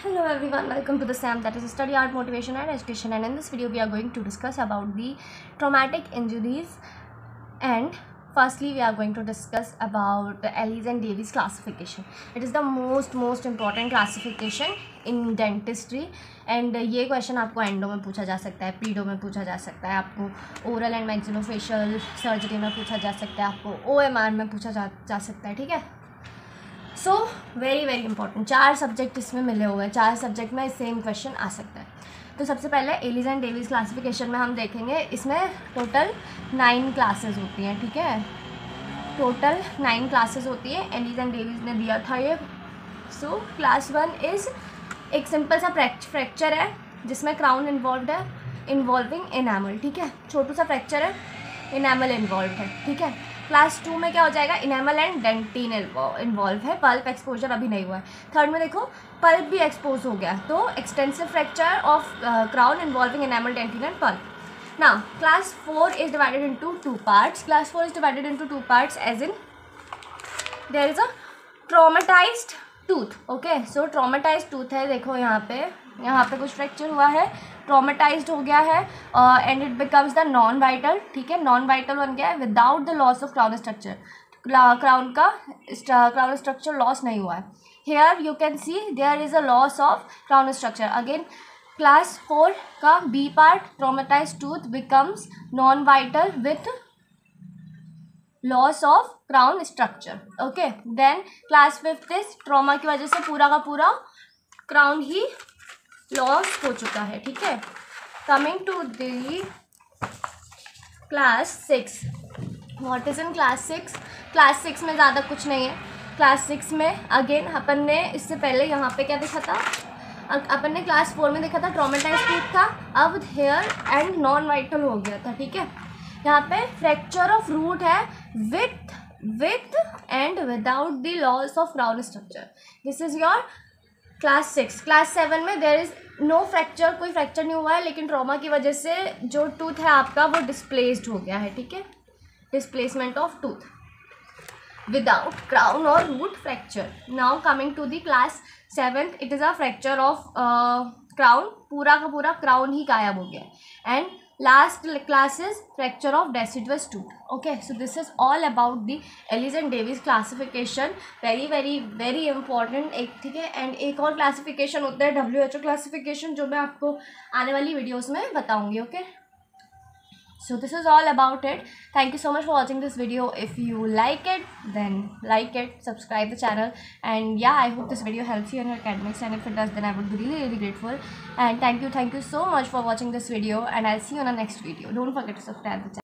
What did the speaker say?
Hello everyone, welcome to the SAM that is Study Art Motivation and Education and in this video we are going to discuss about the traumatic injuries and firstly we are going to discuss about the Ellis and Davis classification. It is the most most important classification in dentistry and ये question आपको endo में पूछा जा सकता है पीडो में पूछा जा सकता है आपको ओरल एंड मैक्सिलोफेशियल सर्जरी में पूछा जा सकता है आपको ओएमआर में पूछा जा जा सकता है ठीक है सो वेरी वेरी इंपॉर्टेंट चार सब्जेक्ट इसमें मिले हुए हैं। चार सब्जेक्ट में सेम क्वेश्चन आ सकता है। तो सबसे पहले एलिज एंड डेविस क्लासिफिकेशन में हम देखेंगे। इसमें टोटल नाइन क्लासेस होती हैं, ठीक है? टोटल नाइन क्लासेस होती है। एलिज एंड डेविस ने दिया था ये। सो क्लास वन इज़ एक सिंपल सा फ्रैक्चर है, जिसमें क्राउन इन्वॉल्व है। इन्वॉल्विंग इनैमल ठीक है? छोटू सा फ्रैक्चर है। इनैमल इन्वॉल्व है, ठीक है? क्लास टू में क्या हो जाएगा? इनेमल एंड डेंटिन इन्वॉल्व है। पल्प एक्सपोजर अभी नहीं हुआ है। थर्ड में देखो पल्प भी एक्सपोज हो गया। तो extensive fracture of crown involving enamel dentin and pulp ना class four is divided into two parts class four is divided into two parts as in there is a traumatized tooth okay so traumatize tooth है, देखो यहाँ पे। यहाँ पे कुछ fracture हुआ है। ट्रोमेटाइज हो गया है and it becomes the non vital ठीक है? नॉन वाइटल बन गया है without the loss of crown structure crown का क्राउन स्ट्रक्चर लॉस नहीं हुआ है। Here you can see there is a loss of crown structure again class four का B part traumatize tooth becomes non vital with loss of crown structure okay then class fifth is trauma की वजह से पूरा का पूरा crown ही loss हो चुका है, ठीक है? Coming to the class six what is in class six class six में ज़्यादा कुछ नहीं है। क्लास सिक्स में अगेन अपन ने इससे पहले यहाँ पे क्या देखा था? अपन ने क्लास फोर में देखा था ट्रोमेटाइज टूथ था। अब हेयर एंड नॉन वाइटल हो गया था, ठीक है? यहाँ पे फ्रैक्चर ऑफ़ रूट है। With with and without the loss of crown structure this is your class six class seven में देर इज़ नो फ्रैक्चर कोई फ्रैक्चर नहीं हुआ है, लेकिन ट्रॉमा की वजह से जो टूथ है आपका, वो डिस्प्लेस्ड हो गया है, ठीक है? Displacement of tooth without crown और root fracture now coming to the class seventh it is a fracture of crown पूरा का पूरा क्राउन ही गायब हो गया and last class is fracture of deciduous tooth okay so this is all about the ellis and davis classification very very very important एक ठीक है and एक और classification होता है डब्ल्यू एच ओ क्लासिफिकेशन जो मैं आपको आने वाली वीडियोस में बताऊँगी okay okay? So this is all about it. Thank you so much for watching this video. If you like it then like it subscribe the channel. And yeah i hope this video helps you in your academics and if it does then i would be really really grateful. And thank you thank you so much for watching this video. And i'll see you on the next video. Don't forget to subscribe the channel